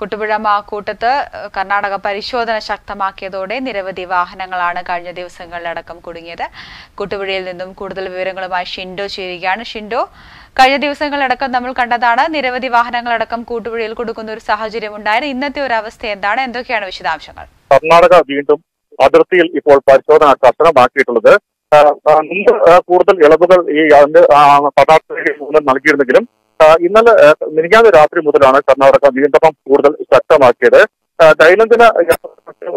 കുട്ടുപുഴ മാക്കൂട്ടത്ത് കർണാടക പരിശോധന ശക്തമാക്കിയതോടെ നിരവധി വാഹനങ്ങളാണ് കഴിഞ്ഞ ദിവസങ്ങളിലടക്കം കുടുങ്ങിയത്. കുട്ടുപുഴയിൽ നിന്നും കൂടുതൽ വിവരങ്ങളുമായി ഷിൻഡോ ചേരുകയാണ്. ഷിൻഡോ കഴിഞ്ഞ ദിവസങ്ങളിലടക്കം നമ്മൾ കണ്ടതാണ് നിരവധി വാഹനങ്ങളടക്കം കൂട്ടുപുഴയിൽ കൊടുക്കുന്ന ഒരു സാഹചര്യം ഉണ്ടായിരുന്നു. ഇന്നത്തെ ഒരു അവസ്ഥ എന്താണ്? എന്തൊക്കെയാണ് വിശദാംശങ്ങൾ? കർണാടക വീണ്ടും അതിർത്തിയിൽ ഇപ്പോൾ പരിശോധന കർശനമാക്കിയിട്ടുള്ളത്. കൂടുതൽ ഇളവുകൾ ഈ അതിന്റെ ആ, നൽകിയിരുന്നെങ്കിലും ഇന്നലെ മിനിഞ്ഞാന്ന് രാത്രി മുതലാണ് കർണാടക നിയന്ത്രണം കൂടുതൽ ശക്തമാക്കിയത്. ദൈനംദിന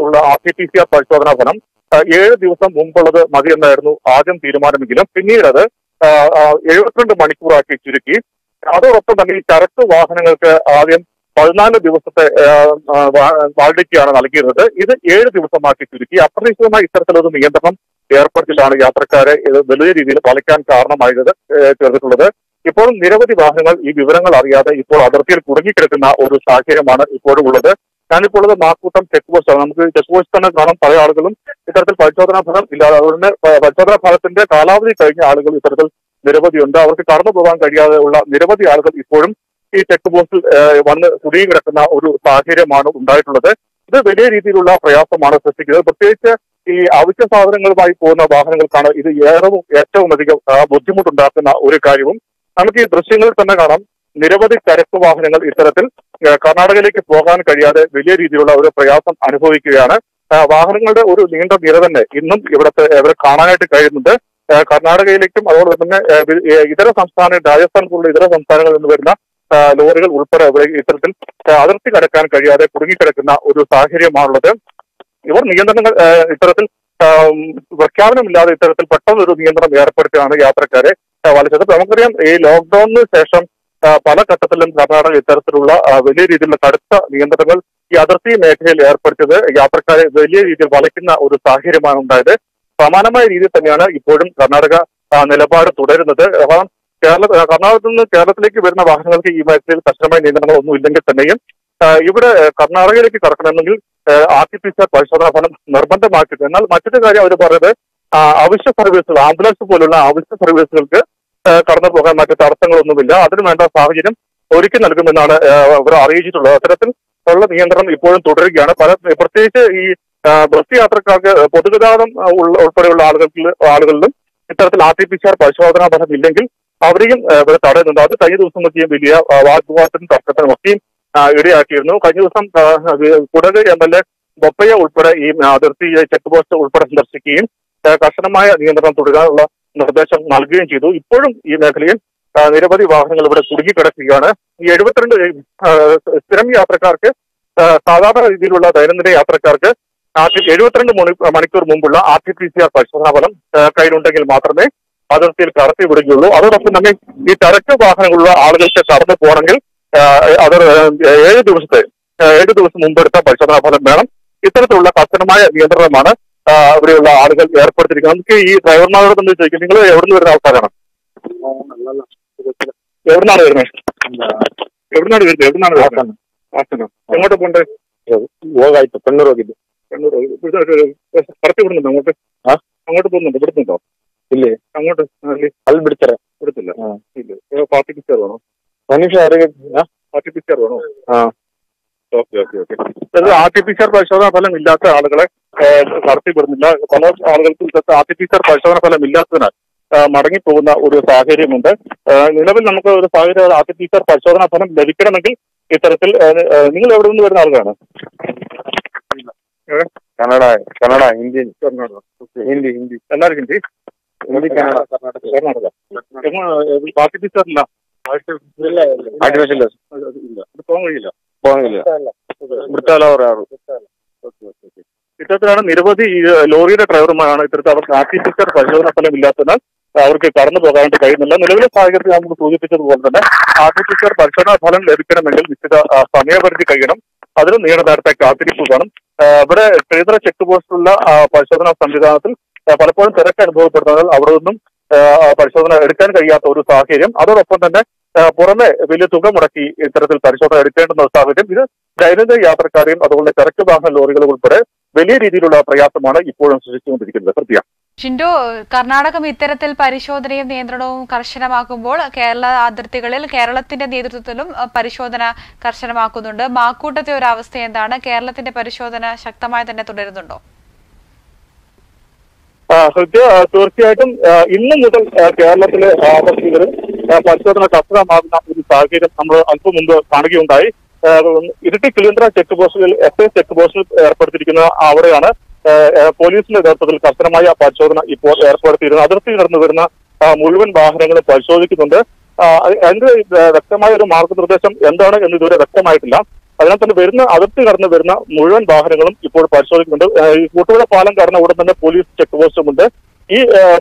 ഉള്ള R T P C R പരിശോധനാ ഫലം ഏഴ് ദിവസം മുമ്പുള്ളത് മതിയെന്നായിരുന്നു ആദ്യം തീരുമാനമെങ്കിലും പിന്നീട് അത് എഴുപത്തിരണ്ട് മണിക്കൂറാക്കി ചുരുക്കി. അതോടൊപ്പം തന്നെ ഈ ചരക്ക് വാഹനങ്ങൾക്ക് ആദ്യം പതിനാല് ദിവസത്തെ വാലിഡിറ്റിയാണ് നൽകിയിരുന്നത്. ഇത് ഏഴ് ദിവസമാക്കി ചുരുക്കി. അപ്രതീക്ഷിതമായി ഇത്തരത്തിലൊരു നിയന്ത്രണം ഏർപ്പെടുത്തിയിട്ടാണ് യാത്രക്കാരെ ഇത് വലിയ രീതിയിൽ പാലിക്കാൻ കാരണമായത് ഏഹ് ഇപ്പോൾ നിരവധി വാഹനങ്ങൾ ഈ വിവരങ്ങൾ അറിയാതെ ഇപ്പോൾ അതിർത്തിയിൽ കുടുങ്ങിക്കിടക്കുന്ന ഒരു സാഹചര്യമാണ് ഇപ്പോഴും ഉള്ളത്. ഞാനിപ്പോൾ ഉള്ളത് മാക്കൂട്ടം ചെക്ക് പോസ്റ്റാണ്. നമുക്ക് ചെക്ക് പോസ്റ്റ് തന്നെ കാണാം പല ആളുകളും ഇത്തരത്തിൽ പരിശോധനാ ഫലം ഇല്ലാതെ അതുകൊണ്ട് പരിശോധനാ ഫലത്തിന്റെ കാലാവധി കഴിഞ്ഞ ആളുകൾ ഇത്തരത്തിൽ നിരവധിയുണ്ട്. അവർക്ക് കടന്നു പോകാൻ കഴിയാതെ ഉള്ള നിരവധി ആളുകൾ ഇപ്പോഴും ഈ ചെക്ക് പോസ്റ്റിൽ വന്ന് കുടുങ്ങി കിടക്കുന്ന ഒരു സാഹചര്യമാണ് ഉണ്ടായിട്ടുള്ളത്. ഇത് വലിയ രീതിയിലുള്ള പ്രയാസമാണ് സൃഷ്ടിക്കുന്നത്. പ്രത്യേകിച്ച് ഈ അവശ്യ സാധനങ്ങളുമായി പോകുന്ന വാഹനങ്ങൾക്കാണ് ഇത് ഏറെ ഏറ്റവും അധികം ബുദ്ധിമുട്ടുണ്ടാക്കുന്ന ഒരു കാര്യവും നമുക്ക് ഈ ദൃശ്യങ്ങളിൽ തന്നെ കാണാം നിരവധി ചരക്ക് വാഹനങ്ങൾ ഇത്തരത്തിൽ കർണാടകയിലേക്ക് പോകാൻ കഴിയാതെ വലിയ രീതിയിലുള്ള ഒരു പ്രയാസം അനുഭവിക്കുകയാണ്. വാഹനങ്ങളുടെ ഒരു നീണ്ട നിര തന്നെ ഇന്നും ഇവിടുത്തെ ഇവരെ കാണാനായിട്ട് കഴിയുന്നുണ്ട്. കർണാടകയിലേക്കും അതുപോലെ തന്നെ ഇതര സംസ്ഥാന രാജസ്ഥാൻ പോലുള്ള ഇതര സംസ്ഥാനങ്ങളിൽ നിന്ന് വരുന്ന ലോറികൾ ഉൾപ്പെടെ ഇവിടെ ഇത്തരത്തിൽ അതിർത്തി കടക്കാൻ കഴിയാതെ കുടുങ്ങിക്കിടക്കുന്ന ഒരു സാഹചര്യമാണുള്ളത്. ഇവർ നിയന്ത്രണങ്ങൾ ഇത്തരത്തിൽ പ്രഖ്യാപനമില്ലാതെ ഇത്തരത്തിൽ പെട്ടെന്ന് ഒരു നിയന്ത്രണം ഏർപ്പെടുത്തിയാണ് യാത്രക്കാരെ. വലിച്ചത് നമുക്കറിയാം ഈ ലോക്ക്ഡൌണിന് ശേഷം പല ഘട്ടത്തിലും കർണാടക ഇത്തരത്തിലുള്ള വലിയ രീതിയിലുള്ള കടുത്ത നിയന്ത്രണങ്ങൾ ഈ അതിർത്തി മേഖലയിൽ ഏർപ്പെടുത്തിയത് യാത്രക്കാരെ വലിയ രീതിയിൽ വലയ്ക്കുന്ന ഒരു സാഹചര്യമാണ് ഉണ്ടായത്. സമാനമായ രീതിയിൽ തന്നെയാണ് ഇപ്പോഴും കർണാടക നിലപാട് തുടരുന്നത്. കാരണം കേരള കർണാടകത്തിൽ നിന്ന് കേരളത്തിലേക്ക് വരുന്ന വാഹനങ്ങൾക്ക് ഈ മേഖലയിൽ കർശനമായ നിയന്ത്രണങ്ങൾ ഒന്നും ഇല്ലെങ്കിൽ തന്നെയും ഇവിടെ കർണാടകയിലേക്ക് കടക്കണമെങ്കിൽ R T P C R പരിശോധനാ ഫലം നിർബന്ധമാക്കിയിട്ടുണ്ട്. എന്നാൽ മറ്റൊരു കാര്യം അവർ പറഞ്ഞത് അവശ്യ സർവീസുകൾ ആംബുലൻസ് പോലുള്ള അവശ്യ സർവീസുകൾക്ക് കടന്നു പോകാൻ മറ്റു തടസ്സങ്ങളൊന്നുമില്ല. അതിന് വേണ്ട സാഹചര്യം ഒരുക്കി നൽകുമെന്നാണ് അവർ അറിയിച്ചിട്ടുള്ളത്. അത്തരത്തിൽ ഉള്ള നിയന്ത്രണം ഇപ്പോഴും തുടരുകയാണ്. പല പ്രത്യേകിച്ച് ഈ ബസ് യാത്രക്കാർക്ക് പൊതുഗതാഗതം ഉൾപ്പെടെയുള്ള ആളുകൾക്ക് ആളുകളിലും ഇത്തരത്തിൽ R T P C R പരിശോധനാ ഫലം ഇല്ലെങ്കിൽ അവരെയും ഇവരെ തടയുന്നുണ്ട്. അത് കഴിഞ്ഞ ദിവസം നോക്കിയും വലിയ വാഗ്വാദത്തിനും തർക്കത്തിനും ഒക്കെയും ഇടയാക്കിയിരുന്നു. കഴിഞ്ഞ ദിവസം Kodagu M L A Bopaiah ഉൾപ്പെടെ ഈ അതിർത്തി ചെക്ക് പോസ്റ്റ് ഉൾപ്പെടെ സന്ദർശിക്കുകയും കർശനമായ നിയന്ത്രണം തുടരാനുള്ള നിർദ്ദേശം നൽകുകയും ചെയ്തു. ഇപ്പോഴും ഈ മേഖലയിൽ നിരവധി വാഹനങ്ങൾ ഇവിടെ കുടുങ്ങിക്കിടക്കുകയാണ്. ഈ എഴുപത്തിരണ്ട് സ്ഥിരം യാത്രക്കാർക്ക് സാധാരണ രീതിയിലുള്ള ദൈനംദിന യാത്രക്കാർക്ക് എഴുപത്തിരണ്ട് മണി മണിക്കൂർ മുമ്പുള്ള R T P C R പരിശോധനാ ഫലം കയ്യിലുണ്ടെങ്കിൽ മാത്രമേ അതിർത്തിയിൽ കടത്തി വിടുകയുള്ളൂ. അതോടൊപ്പം തന്നെ ഈ ചരക്ക് വാഹനങ്ങളുള്ള ആളുകൾക്ക് കടന്നു പോകണമെങ്കിൽ അത് ഏഴ് ദിവസത്തെ ഏഴ് ദിവസം മുമ്പെടുത്ത പരിശോധനാ ഫലം വേണം. ഇത്തരത്തിലുള്ള കർശനമായ നിയന്ത്രണമാണ് ആ, ഇവിടെയുള്ള ആളുകൾ ഏർപ്പെടുത്തിയിരിക്കുന്നത് നമുക്ക് ഈ ഡ്രൈവർമാരോട് തന്നെ ചോദിക്കും നിങ്ങൾ എവിടെ നിന്ന് വരുന്ന ആൾക്കാരാണ് എവിടുന്നാണ് വരുന്നത് എവിടുന്നാണ് വരുന്നത് എവിടുന്നാണ് വരുന്നത് ആസനം എങ്ങോട്ട് പോകണ്ടേ ಹೋಗಾಯ್ತು ಕಣ್ಣೂರು ಹೋಗಿದ್ದು കണ്ണൂർ കടത്തി വിടുന്നുണ്ടോ അങ്ങോട്ട് ആ? അങ്ങോട്ട് പോകുന്നുണ്ടോ വിടുന്നുണ്ടോ ಇಲ್ಲಿ അങ്ങോട്ട് ಅಲ್ಲಿ ಅಲ್ಲಿ ಬಿಡ್ತಾರೆ വിടത്തില്ല ಹಾ. ഇല്ല പാർട്ടി പിക്ചർ വേണോ ಮನುಷ್ಯ ಅವರಿಗೆ പാർട്ടി പിക്ചർ വേണോ ಹಾ ഓക്കെ ഓക്കെ ഓക്കെ അതായത് R T P C R പരിശോധനാ ഫലം ഇല്ലാത്ത ആളുകളെ നടത്തിപ്പെടുന്നില്ല. കൊമേഴ്സ് ആളുകൾക്ക് ഇന്നത്തെ ആർട്ടിഫിഷ്യൽ പരിശോധന ഫലം ഇല്ലാത്തതിനാൽ മടങ്ങിപ്പോകുന്ന ഒരു സാഹചര്യമുണ്ട്. നിലവിൽ നമുക്ക് ഒരു സാഹചര്യം ആർട്ടിഫിഷ്യൽ പരിശോധന ഫലം ലഭിക്കണമെങ്കിൽ ഇത്തരത്തിൽ നിങ്ങൾ എവിടെ നിന്ന് വരുന്ന ആളുകളാണ്? കന്നഡ കന്നഡ ഹിന്ദി ഹിന്ദി ഹിന്ദി. എല്ലാവർക്കും ഹിന്ദി? ഹിന്ദി കന്നഡ. കർണാടക. ബാക്കി ടീച്ചറില്ല? ആർട്ടിഫിഷ്യൽ ഇല്ല. പോകാൻ കഴിയില്ല. പോകാൻ കഴിയില്ല. വൃത്താല പറയാറു പശ്ചാത്തലമാണ് നിരവധി ലോറിയുടെ ഡ്രൈവർമാരാണ് ഇത്തരത്തിൽ അവർക്ക് ആർട്ടിഫിഷ്യൽ പരിശോധന ഫലം ഇല്ലാത്തതിനാൽ അവർക്ക് കടന്നു പോകാനായിട്ട് കഴിയുന്നില്ല. നിലവിലെ സാഹചര്യത്തിൽ നമുക്ക് സൂചിപ്പിച്ചതുപോലെ തന്നെ ആർട്ടിഫിഷ്യൽ പരിശോധനാ ഫലം ലഭിക്കണമെങ്കിൽ നിശ്ചിത സമയപരിധി കഴിയണം. അതിന് നീണ്ട നേരത്തെ കാത്തിരിപ്പ് വേണം. ഇവിടെ ട്രേതര ചെക്ക് പോസ്റ്റിലുള്ള പരിശോധനാ സംവിധാനത്തിൽ പലപ്പോഴും തിരക്ക് അനുഭവപ്പെടുന്നതിനാൽ അവിടെ നിന്നും പരിശോധന എടുക്കാൻ കഴിയാത്ത ഒരു സാഹചര്യം. അതോടൊപ്പം തന്നെ പുറമെ വലിയ തുക മുടക്കി ഇത്തരത്തിൽ പരിശോധന എടുക്കേണ്ടുന്ന സാഹചര്യം. ഇത് ദൈനംദിന യാത്രക്കാരെയും അതുപോലെ ചരക്ക് വാഹന ലോറികളും ഉൾപ്പെടെ വലിയ രീതിയിലുള്ള പ്രയാസമാണ് ഇപ്പോഴും സൃഷ്ടിച്ചുകൊണ്ടിരിക്കുന്നത്. കൃത്യ ഷിൻഡു കർണാടകം ഇത്തരത്തിൽ പരിശോധനയും നിയന്ത്രണവും കർശനമാക്കുമ്പോൾ കേരള അതിർത്തികളിൽ കേരളത്തിന്റെ നേതൃത്വത്തിലും പരിശോധന കർശനമാക്കുന്നുണ്ട്. മാക്കൂട്ടത്തെ ഒരു അവസ്ഥ എന്താണ്? കേരളത്തിന്റെ പരിശോധന ശക്തമായി തന്നെ തുടരുന്നുണ്ടോ? ഹൃദയ തീർച്ചയായിട്ടും ഇന്ന് മുതൽ കേരളത്തിലെ പരിശോധന കർശനമാകുന്ന ഒരു സാഹചര്യം നമ്മൾ അല്പം മുമ്പ് കാണുകയുണ്ടായി. ഇരിട്ടി കിളിയന്ത്ര ചെക്ക് പോസ്റ്റിൽ ഐ ചെക്ക് പോസ്റ്റിൽ ഏർപ്പെടുത്തിയിരിക്കുന്ന അവിടെയാണ് പോലീസിന്റെ നേതൃത്വത്തിൽ കർശനമായ പരിശോധന ഇപ്പോൾ ഏർപ്പെടുത്തിയിരുന്നത്. അതിർത്തി കടന്നു വരുന്ന മുഴുവൻ വാഹനങ്ങളും പരിശോധിക്കുന്നുണ്ട്. അതിന്റെ വ്യക്തമായ ഒരു മാർഗനിർദ്ദേശം എന്താണ് എന്ന് ഇതുവരെ വ്യക്തമായിട്ടില്ല. അതിനാൽ തന്നെ വരുന്ന അതിർത്തി കടന്ന് വരുന്ന മുഴുവൻ വാഹനങ്ങളും ഇപ്പോൾ പരിശോധിക്കുന്നുണ്ട്. ഈ കൂട്ടുപുഴ പാലം കടന്ന ഉടൻ തന്നെ പോലീസ് ചെക്ക് പോസ്റ്റുമുണ്ട് ഈ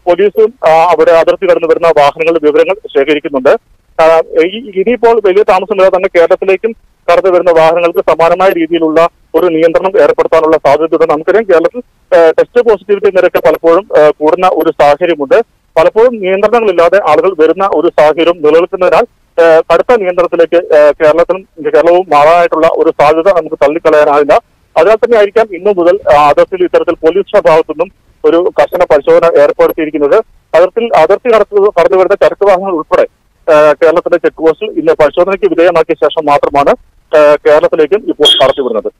പോലീസും അവിടെ അതിർത്തി കടന്നു വരുന്ന വാഹനങ്ങളുടെ വിവരങ്ങൾ ശേഖരിക്കുന്നുണ്ട്. ഇനിയിപ്പോൾ വലിയ താമസമില്ലാതെ തന്നെ കേരളത്തിലേക്കും കടന്നു വരുന്ന വാഹനങ്ങൾക്ക് സമാനമായ രീതിയിലുള്ള ഒരു നിയന്ത്രണം ഏർപ്പെടുത്താനുള്ള സാധ്യതയുണ്ട്. നമുക്കറിയാം കേരളത്തിൽ ടെസ്റ്റ് പോസിറ്റിവിറ്റി നിരക്ക് പലപ്പോഴും കൂടുന്ന ഒരു സാഹചര്യമുണ്ട്. പലപ്പോഴും നിയന്ത്രണങ്ങളില്ലാതെ ആളുകൾ വരുന്ന ഒരു സാഹചര്യം നിലനിൽക്കുന്നതിനാൽ കടുത്ത നിയന്ത്രണത്തിലേക്ക് കേരളത്തിനും കേരളവും മാറാനായിട്ടുള്ള ഒരു സാധ്യത നമുക്ക് തള്ളിക്കളയാനാവില്ല. അതിനാൽ തന്നെ ആയിരിക്കാം ഇന്നു മുതൽ അതിർത്തിയിൽ ഇത്തരത്തിൽ പോലീസിന്റെ ഭാഗത്തു നിന്നും ഒരു കർശന പരിശോധന ഏർപ്പെടുത്തിയിരിക്കുന്നത്. അതിർത്തിൽ അതിർത്തി കടത്തു കടന്നു വരുന്ന ചരക്ക് വാഹനങ്ങൾ ഉൾപ്പെടെ കേരളത്തിന്റെ ചെക്ക് പോസ്റ്റിൽ ഇന്ന് പരിശോധനയ്ക്ക് വിധേയമാക്കിയ ശേഷം മാത്രമാണ് കേരളത്തിലേക്കും ഇപ്പോൾ കടത്തിവിടുന്നത്.